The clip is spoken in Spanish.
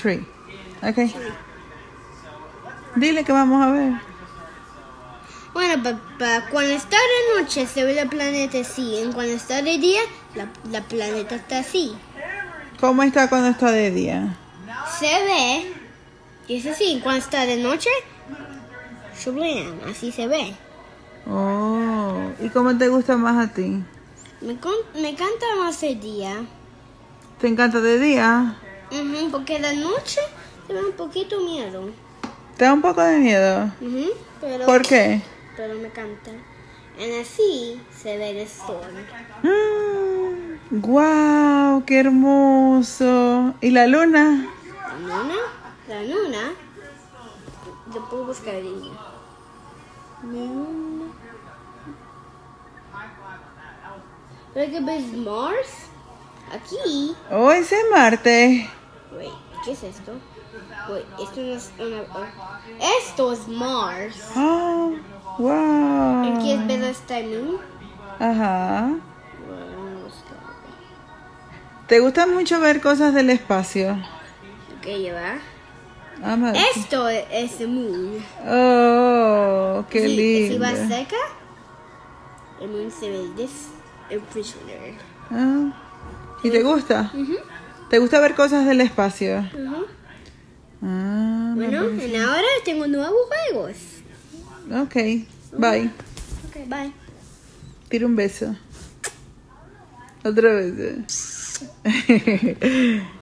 Tree. Ok. Dile que vamos a ver. Bueno, papá, cuando está de noche se ve el planeta así. Y cuando está de día, la, la planeta está así. ¿Cómo está cuando está de día? Se ve. Y es así. Cuando está de noche, chublean. Así se ve. Oh, ¿y cómo te gusta más a ti? Me, con- me encanta más el día. ¿Te encanta de día? Ujú, porque la noche se ve un poquito miedo. ¿Te da un poco de miedo? Ujú, pero, ¿Por qué? pero me encanta. En así se ve el sol. ¡Guau! ¡Qué hermoso! ¿Y la luna? La luna, la luna, yo puedo buscar el día. Luna. Pero que ves Mars, aquí. ¡Oh, ese es Marte! ¿Qué es esto? Wait, esto no es una. oh, Esto es Mars. ¡Oh! ¡Wow! Aquí es esta moon. Ajá. ¿Te gusta mucho ver cosas del espacio? a- Ok, ya va. Ama- Esto es el moon. ¡Oh! ¡Qué si, Si lindo! vas cerca, el moon se ve this el prisoner. Ah, ¿Y te gusta? Ujú, ¿Te gusta ver cosas del espacio? Ah, Bueno, parece- en ahora tengo nuevos juegos. Ok, bye. Ok, bye. Tira un beso. Otra vez.